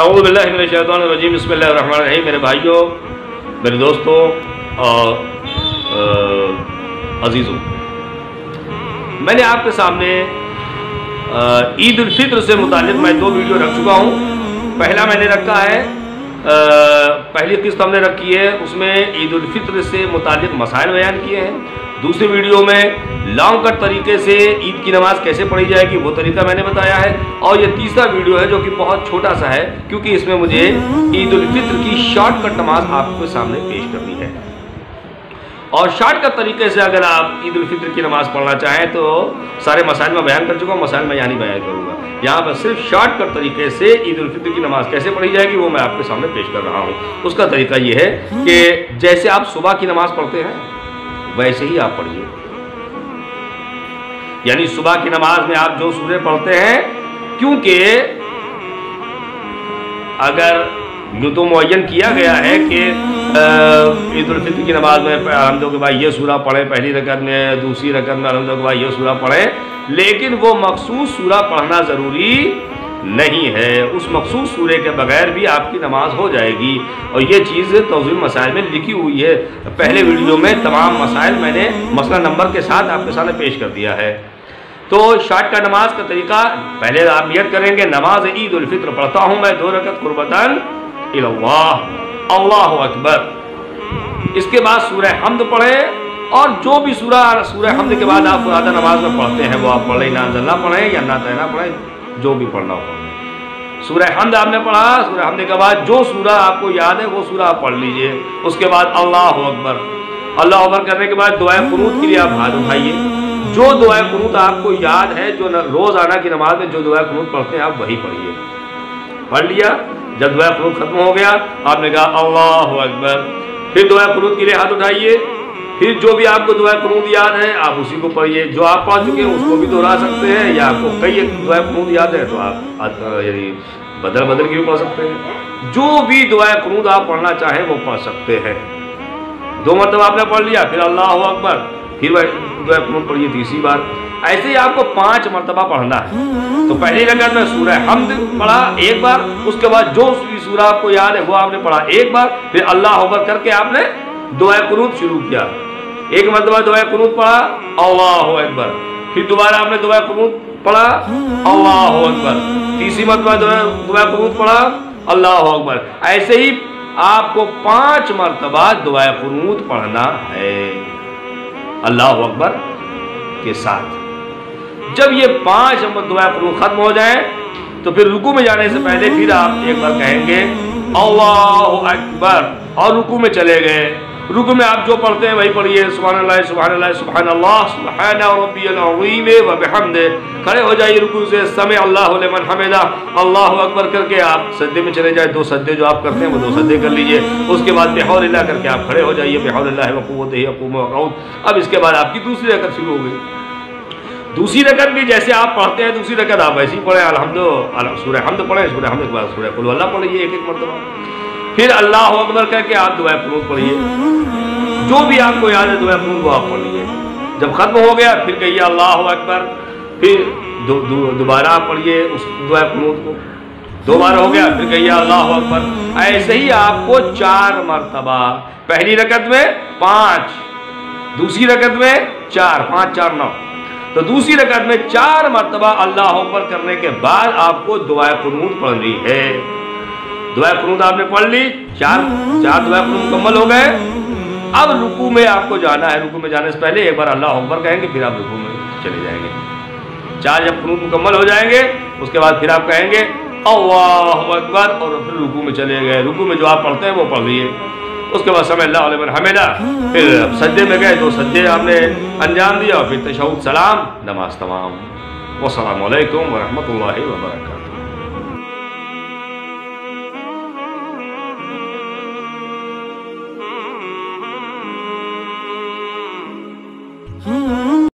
अऊज़बिल्लिमिनशैतानरजीम बसमीम मेरे भाइयों मेरे दोस्तों और अजीज़ों मैंने आपके सामने ईद उल फित्र से मुतालिक मैं दो वीडियो रख चुका हूँ। पहला मैंने रखा है आ, पहली किस्त हमने रखी है उसमें ईद उल फित्र से मुतालिक मसाइल बयान किए हैं। दूसरी वीडियो में लॉन्ग कट तरीके से ईद की नमाज़ कैसे पढ़ी जाएगी, वो तरीका मैंने बताया है। और ये तीसरा वीडियो है जो कि बहुत छोटा सा है, क्योंकि इसमें मुझे ईद उल फित्र की शॉर्टकट नमाज़ आपके सामने पेश करनी है। और शॉर्टकट तरीके से अगर आप ईद उल फित्र की नमाज़ पढ़ना चाहें तो सारे मसाइल में बयान कर चुका हूँ, मसाइल में यहाँ बयान करूँगा। यहाँ पर सिर्फ़ शॉर्टकट तरीके से ईद उल फित्र की नमाज़ कैसे पढ़ी जाएगी, वो मैं आपके सामने पेश कर रहा हूँ। उसका तरीका ये है कि जैसे आप सुबह की नमाज़ पढ़ते हैं वैसे ही आप पढ़िए। यानी सुबह की नमाज़ में आप जो सूर्य पढ़ते हैं, क्योंकि अगर यूँ तो मुन किया गया है कि ईद उल फित्र की नमाज़ में अलहमद के बाद ये सूरा पढ़ें, पहली रकत में, दूसरी रकत में अलहमद के बाद ये सूरा पढ़ें, लेकिन वो मखसूस सूरा पढ़ना ज़रूरी नहीं है। उस मखसूस सूर्य के बगैर भी आपकी नमाज़ हो जाएगी। और ये चीज़ तोज़ीम मसाइल में लिखी हुई है। पहले वीडियो में तमाम मसाइल मैंने मसला नंबर के साथ आपके सामने पेश कर दिया है। तो शार्ट का नमाज़ का तरीका, पहले आप नियत करेंगे, नमाज़ ईद उल फित्र पढ़ता हूँ मैं दो रकत कुर्बतन अल्लाह अकबर। इसके बाद सूर्य हमद पढ़े, और जो भी सूरा सूर्य हमद के बाद आप नमाज़ में पढ़ते हैं, वो आप पढ़े, ना ना पढ़ें या ना तैना पढ़ें। जो भी पढ़ना हो सूरह हमद आपने पढ़ा, सूरह हमद के बाद जो सूरा आपको याद है, वो सूरा आप पढ़ लीजिए। उसके बाद अल्लाह अकबर। अल्लाह अकबर करने के बाद दुआ कुनूत के लिए आप हाथ उठाइए। जो दुआ कुनूत आपको याद है, जो रोज़ाना की नमाज़ में जो दुआ कुनूत पढ़ते हैं, आप वही पढ़िए। पढ़ लिया, जब दुआ कुनूत खत्म हो गया, आपने कहा, अल्लाह अकबर। फिर दुआ कुनूत के लिए हाथ उठाइए। फिर जो भी आपको दुआ कुनूद याद है, आप उसी को पढ़िए। जो आप पढ़ चुके हैं, उसको भी दोहरा सकते हैं, या आपको कई दुआ कुनूद याद है तो आप यानी बदल बदल के भी पढ़ सकते हैं। जो भी दुआ कुनूद आप पढ़ना चाहें, वो पढ़ सकते हैं। दो मरतबा आपने पढ़ लिया, फिर अल्लाह अकबर। फिर दुआ कुनूद पढ़िए, तीसरी बार। ऐसे ही आपको पाँच मरतबा पढ़ना है। तो पहली रकत में सूरह हमद पढ़ा एक बार, उसके बाद जो सूरा आपको याद है, वो आपने पढ़ा एक बार, फिर अल्लाह अकबर करके आपने दुआ कुनूद शुरू किया। एक मरतबा दुआ कुनूत पढ़ा, अल्लाह अकबर। फिर दोबारा आपने दुआ कुनूत पढ़ा, अल्लाह अकबर। तीसरी मरतबा दुआ कुनूत पढ़ा, अल्लाह अकबर। ऐसे ही आपको पाँच मरतबा दुआ कुनूत पढ़ना है। अल्लाह अकबर के साथ। जब ये पाँच दुआ कुनूत खत्म हो जाए तो फिर रुकू में जाने से पहले फिर आप एक बार कहेंगे, अल्लाह अकबर। और रुकू में चले गए। रुकू में आप जो पढ़ते हैं, वही पढ़िए सुबहान अल्लाह सुबहान अल्लाह सुबहान अल्लाह सुबहान रब्बीम व बिहमद। खड़े हो जाइए रुकू से समय अल्लाह हमेदा। अल्लाह अकबर करके आप सद्दे में चले जाए, दो सद्दे जो आप करते हैं, वो दो सद्दे कर लीजिए। उसके बाद बेहौर करके आप खड़े हो जाइए, बेहौर वक़ूत ही अब इसके बाद आपकी दूसरी रकत शुरू हो गई। दूसरी रकत भी जैसे आप पढ़ते हैं, दूसरी रकत आप वैसे ही पढ़ें। अलहमद सूर्य हमद पढ़ें सूर्य हमद के बाद सूर्य कुल। अल्लाह पढ़िए एक एक मरतबा। फिर अल्लाह अकबर कह के आप दुआ कुनूत पढ़िए। जो भी आपको याद है दुआ कुनूत वो आप पढ़िए। जब ख़त्म हो गया, फिर कहिए अल्लाह अकबर, फिर दोबारा पढ़िए उस दुआ कुनूत को। दो बार हो गया, फिर कहिए अल्लाह अकबर। ऐसे ही आपको चार मरतबा, पहली रकत में पाँच, दूसरी रकत में चार, पाँच, चार, नौ। तो दूसरी रकत में चार मरतबा अल्लाह अकबर करने के बाद आपको दुआ कुनूत पढ़नी है। दुआ कुनूत आपने पढ़ ली, चार चार दुआ कुनूत मुकम्मल हो गए। अब रुकू में आपको जाना है, रुकू में जाने से पहले एक बार अल्लाह अकबर कहेंगे, फिर आप रुकू में चले जाएँगे। चार जब कुनूत मुकम्मल हो जाएँगे, उसके बाद फिर आप कहेंगे, अल्लाह अकबर, और फिर रुकू में चले गए। रुकू में जो आप पढ़ते हैं, वो पढ़ लिए। उसके बाद समय अल्लाह हमेदा फिर सज्जे में गए तो सज्जे आपने अंजाम दिया, और फिर तशद सलाम, नमाज़ तमाम। वसलम वरहमल वर्क